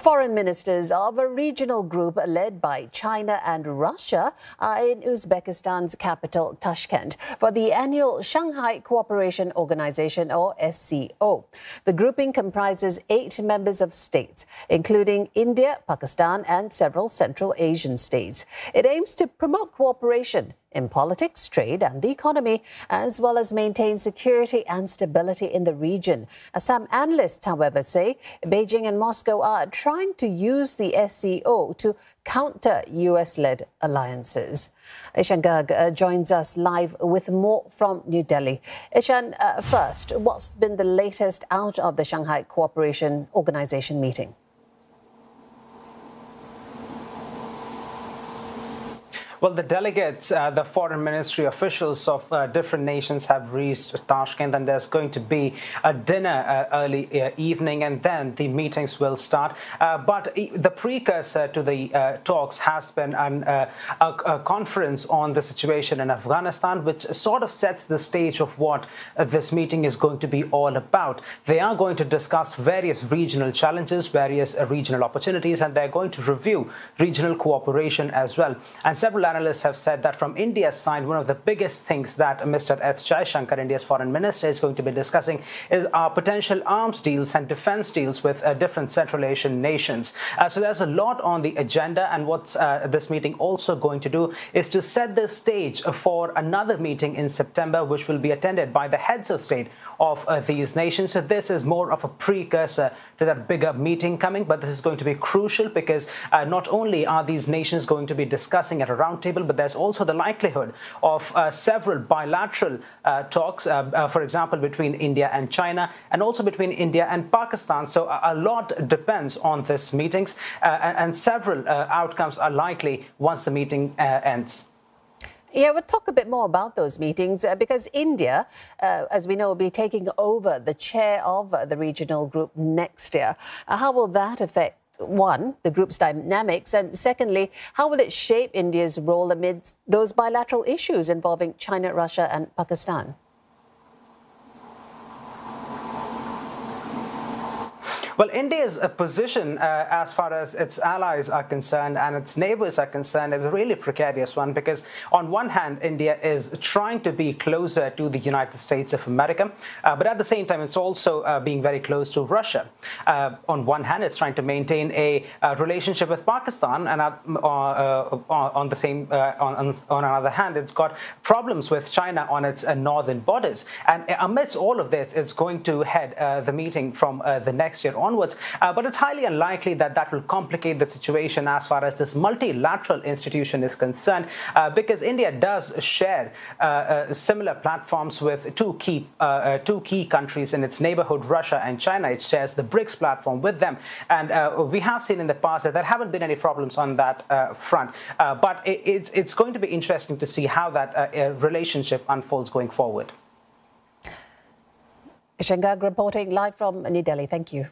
Foreign ministers of a regional group led by China and Russia are in Uzbekistan's capital, Tashkent, for the annual Shanghai Cooperation Organization, or SCO. The grouping comprises eight members of states, including India, Pakistan, and several Central Asian states. It aims to promote cooperation in politics, trade, and the economy, as well as maintain security and stability in the region. Some analysts, however, say Beijing and Moscow are trying to use the SCO to counter US led alliances. Ishan Garg uh, joins us live with more from New Delhi. Ishan, uh, first, what's been the latest out of the Shanghai Cooperation Organization meeting? Well, the delegates, uh, the foreign ministry officials of uh, different nations have reached Tashkent, and there's going to be a dinner uh, early uh, evening, and then the meetings will start. Uh, but the precursor to the uh, talks has been an, a, a, conference on the situation in Afghanistan, which sort of sets the stage of what this meeting is going to be all about. They are going to discuss various regional challenges, various regional opportunities, and they're going to review regional cooperation as well. And several analysts have said that from India's side, one of the biggest things that Mr. S. Jaishankar, India's foreign minister, is going to be discussing is our potential arms deals and defense deals with uh, different Central Asian nations. Uh, so there's a lot on the agenda, and what uh, this meeting also going to do is to set the stage for another meeting in September, which will be attended by the heads of state of uh, these nations. So this is more of a precursor to that bigger meeting coming, but this is going to be crucial because uh, not only are these nations going to be discussing at a roundtable, but there's also the likelihood of uh, several bilateral uh, talks, uh, uh, for example, between India and China, and also between India and Pakistan. So a, lot depends on these meetings, and, and, several outcomes are likely once the meeting ends. Yeah, we'll talk a bit more about those meetings uh, because India, uh, as we know, will be taking over the chair of uh, the regional group next year. Uh, how will that affect? One, the group's dynamics, and secondly, how will it shape India's role amidst those bilateral issues involving China, Russia, and Pakistan? Well, India's position uh, as far as its allies are concerned and its neighbors are concerned is a really precarious one because, on one hand, India is trying to be closer to the United States of America, uh, but at the same time, it's also uh, being very close to Russia. Uh, on one hand, it's trying to maintain a uh, relationship with Pakistan, and uh, on the same, on, on another hand, it's got problems with China on its northern borders. And amidst all of this, it's going to head the meeting from the next year onwards. Uh, but it's highly unlikely that that will complicate the situation as far as this multilateral institution is concerned, uh, because India does share uh, uh similar platforms with two key uh, two key countries in its neighborhood, Russia and China. It shares the BRICS platform with them, and we have seen in the past that there haven't been any problems on that front. but it, it's, it's going to be interesting to see how that relationship unfolds going forward. Ishan Garg reporting live from New Delhi. Thank you.